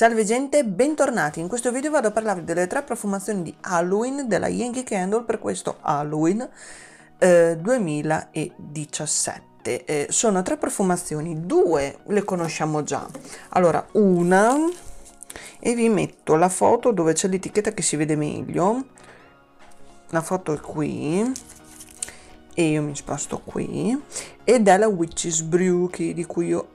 Salve gente, bentornati. In questo video vado a parlarvi delle tre profumazioni di Halloween della Yankee Candle per questo Halloween eh, 2017. Eh, sono tre profumazioni, due le conosciamo già. Allora, una e vi metto la foto dove c'è l'etichetta che si vede meglio. La foto è qui e io mi sposto qui ed è la Witch's Brew di cui io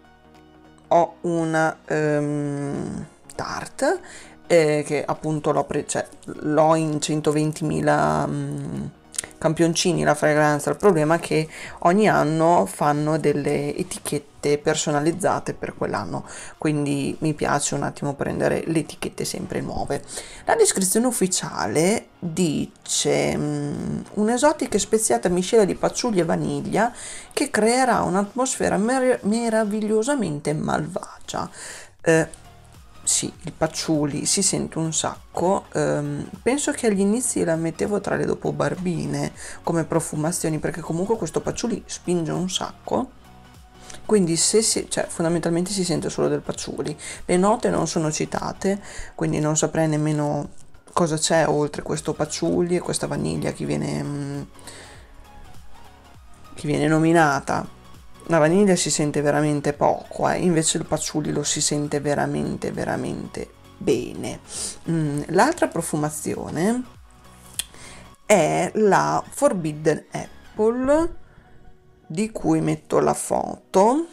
ho una um, tart eh, che appunto l'ho, pre- cioè, l'ho in 120.000 um, campioncini la fragranza. Il problema è che ogni anno fanno delle etichette personalizzate per quell'anno, quindi mi piace un attimo prendere le etichette sempre nuove. La descrizione ufficiale dice um, un'esotica e speziata miscela di paciuglia e vaniglia che creerà un'atmosfera mer- meravigliosamente malvagia. Eh, sì, il patchouli si sente un sacco. Um, penso che agli inizi la mettevo tra le dopo barbine come profumazioni perché comunque questo patchouli spinge un sacco. Quindi se si, cioè, fondamentalmente si sente solo del patchouli. Le note non sono citate, quindi non saprei nemmeno cosa c'è oltre questo patchouli e questa vaniglia che viene, mm, che viene nominata la vaniglia si sente veramente poco, eh? invece il patchouli lo si sente veramente, veramente bene. Mm, l'altra profumazione è la Forbidden Apple, di cui metto la foto,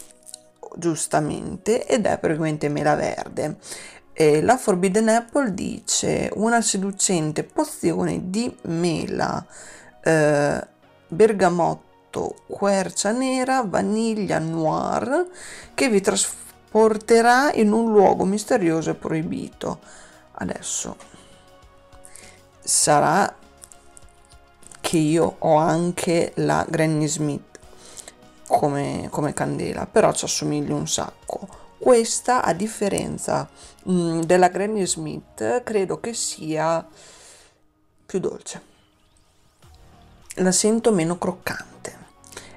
giustamente, ed è praticamente mela verde. E la Forbidden Apple dice una seducente pozione di mela, eh, bergamotto, fatto quercia nera, vaniglia noir che vi trasporterà in un luogo misterioso e proibito. Adesso sarà che io ho anche la Granny Smith come, come candela, però ci assomiglia un sacco. Questa, a differenza mh, mm, della Granny Smith, credo che sia più dolce. La sento meno croccante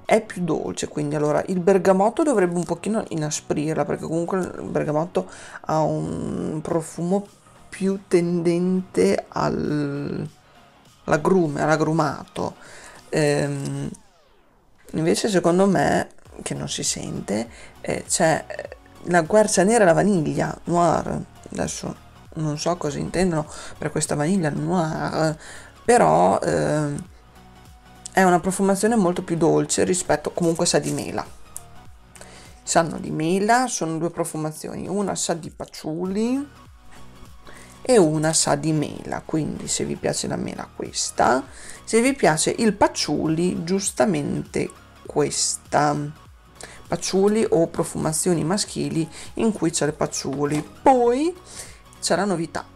è più dolce quindi allora il bergamotto dovrebbe un pochino inasprirla perché comunque il bergamotto ha un profumo più tendente al all'agrume, all'agrumato. Ehm, invece secondo me che non si sente eh, c'è la guercia nera e la vaniglia noir. Adesso non so cosa intendono per questa vaniglia noir però eh, è una profumazione molto più dolce rispetto comunque sa di mela. Sanno di mela sono due profumazioni una sa di patchouli e una sa di mela quindi se vi piace la mela questa se vi piace il patchouli giustamente questa. Patchouli o profumazioni maschili in cui c'è il patchouli poi c'è la novità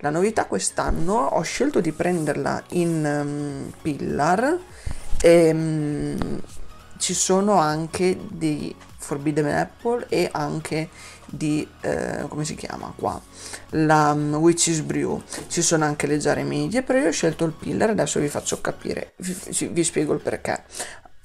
la novità quest'anno ho scelto di prenderla in um, pillar e um, ci sono anche di Forbidden Apple e anche di eh, come si chiama qua? La um, Witch's Brew. Ci sono anche leggere medie però io ho scelto il pillar adesso vi faccio capire vi, vi spiego il perché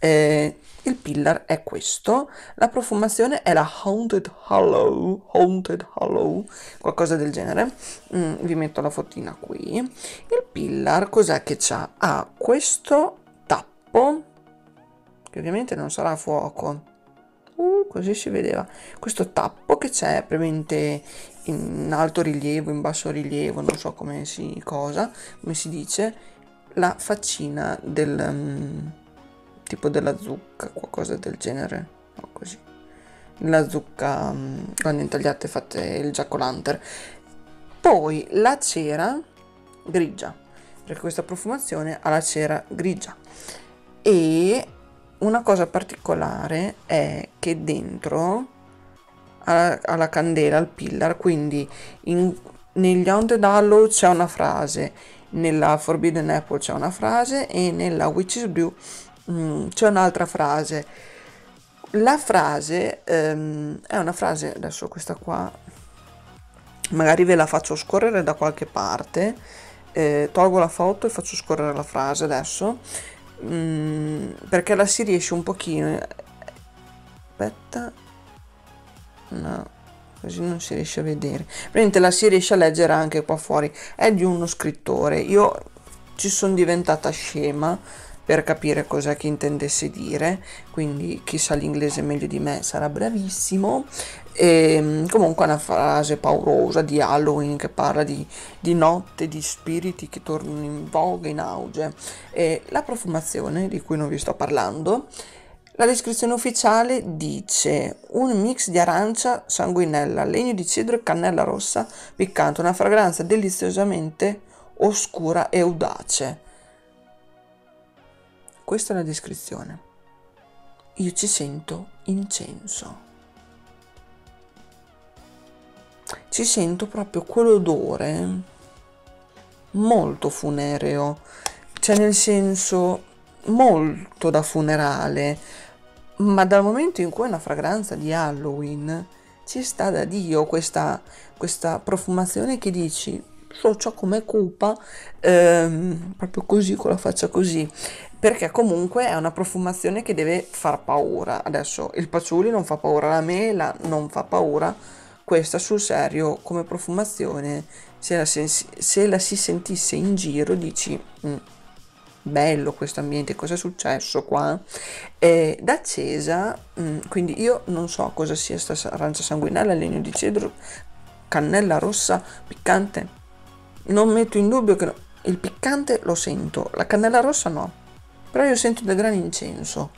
eh, il pillar è questo, la profumazione è la Haunted Hollow, Haunted Hollow, qualcosa del genere. Mm, vi metto la fotina qui. Il pillar cos'è che c'ha? Ha questo tappo, che ovviamente non sarà a fuoco. Uh, così si vedeva. Questo tappo che c'è praticamente in alto rilievo, in basso rilievo, non so come si cosa, come si dice, la faccina del... Um, tipo della zucca, qualcosa del genere, o così. La zucca mm, quando intagliate fate il jack lantern. Poi la cera grigia, perché questa profumazione ha la cera grigia. E una cosa particolare è che dentro alla, alla candela, al pillar, quindi in, negli Haunted Hollow c'è una frase, nella Forbidden Apple c'è una frase e nella Witch's Brew mm, c'è un'altra frase. La frase ehm, è una frase, adesso questa qua, magari ve la faccio scorrere da qualche parte, eh, tolgo la foto e faccio scorrere la frase adesso, mm, perché la si riesce un pochino... Aspetta, no, così non si riesce a vedere. Praticamente la si riesce a leggere anche qua fuori. È di uno scrittore. Io ci sono diventata scema per capire cos'è che intendesse dire, quindi chi sa l'inglese meglio di me sarà bravissimo. E mm, comunque una frase paurosa di Halloween che parla di, di notte, di spiriti che tornano in voga, in auge. E la profumazione di cui non vi sto parlando la descrizione ufficiale dice un mix di arancia, sanguinella, legno di cedro e cannella rossa piccante, una fragranza deliziosamente oscura e audace. Questa è la descrizione. Io ci sento incenso. Ci sento proprio quell'odore molto funereo, cioè nel senso molto da funerale, ma dal momento in cui è una fragranza di Halloween ci sta da Dio questa, questa profumazione che dici so ciò come cupa ehm, proprio così con la faccia così perché comunque è una profumazione che deve far paura adesso il patchouli non fa paura la mela non fa paura questa sul serio come profumazione se la, sensi- se la si sentisse in giro dici mm, bello questo ambiente, cosa è successo qua? E d'accesa, mh, mm, quindi io non so cosa sia questa arancia sanguinella, legno di cedro, cannella rossa, piccante. Non metto in dubbio che no. il piccante lo sento, la cannella rossa no. Però io sento del gran incenso.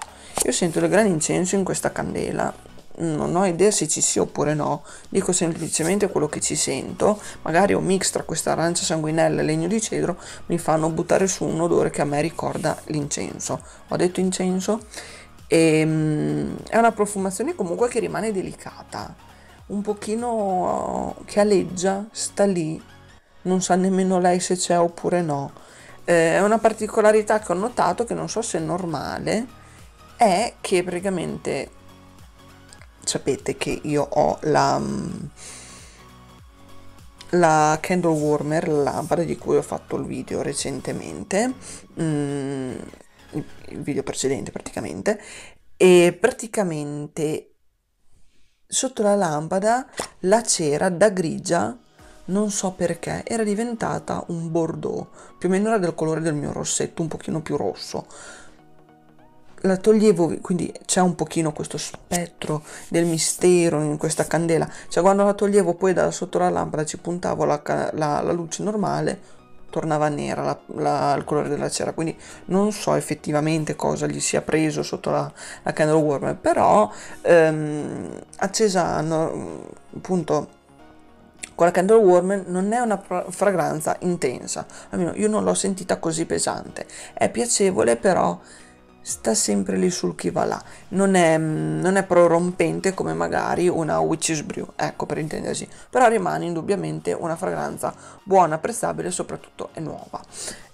Io sento del gran incenso in questa candela non ho idea se ci sia oppure no, dico semplicemente quello che ci sento, magari un mix tra questa arancia sanguinella e legno di cedro mi fanno buttare su un odore che a me ricorda l'incenso. Ho detto incenso? E, um, è una profumazione comunque che rimane delicata, un pochino che aleggia, sta lì, non sa nemmeno lei se c'è oppure no. Eh, una particolarità che ho notato, che non so se è normale, è che praticamente sapete che io ho la, la candle warmer, la lampada di cui ho fatto il video recentemente, mm, il video precedente praticamente, e praticamente sotto la lampada la cera da grigia non so perché era diventata un bordeaux più o meno era del colore del mio rossetto un pochino più rosso. La toglievo, quindi c'è un pochino questo spettro del mistero in questa candela, cioè quando la toglievo poi da sotto la lampada ci puntavo la, la, la luce normale, tornava nera la, la, il colore della cera, quindi non so effettivamente cosa gli sia preso sotto la, la candle warmer, però ehm, accesa no, appunto con la candle warmer non è una fragranza intensa, almeno io non l'ho sentita così pesante, è piacevole però sta sempre lì sul chi va là, non è, non è prorompente come magari una Witch's Brew, ecco per intendersi, però rimane indubbiamente una fragranza buona, apprezzabile e soprattutto è nuova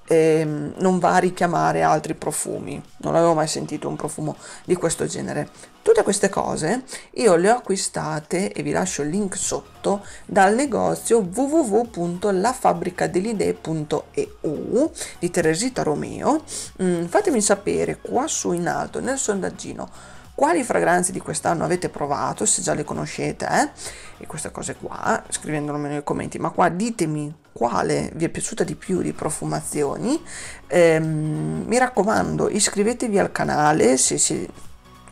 e non va a richiamare altri profumi. Non avevo mai sentito un profumo di questo genere. Tutte queste cose io le ho acquistate e vi lascio il link sotto dal negozio www.lafabbricadelidee.eu di Teresita Romeo. Mm, fatemi sapere qua su in alto nel sondaggino quali fragranze di quest'anno avete provato, se già le conoscete, eh? e queste cose qua, scrivendolo nei commenti, ma qua ditemi quale vi è piaciuta di più di profumazioni. Ehm, mi raccomando, iscrivetevi al canale se, se,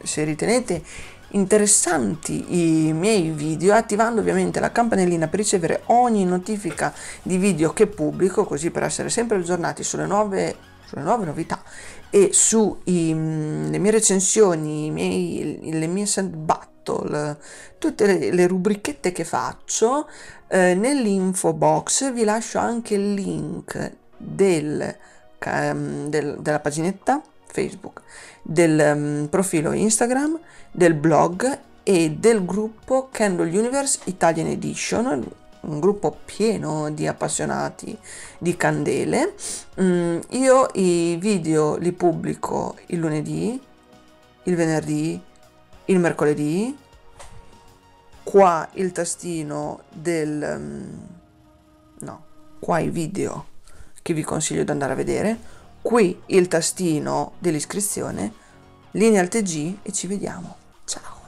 se ritenete interessanti i miei video attivando ovviamente la campanellina per ricevere ogni notifica di video che pubblico così per essere sempre aggiornati sulle nuove, sulle nuove novità e sulle mie recensioni, miei, le mie sand battle, tutte le, le rubrichette che faccio, eh, nell'info box vi lascio anche il link del, um, del, della paginetta Facebook, del um, profilo Instagram, del blog e del gruppo Candle Universe Italian Edition, un gruppo pieno di appassionati di candele. Mm, io i video li pubblico il lunedì, il venerdì, il mercoledì. Qua il tastino del... Mm, no, qua i video che vi consiglio di andare a vedere. Qui il tastino dell'iscrizione. Linea al TG e ci vediamo. Ciao!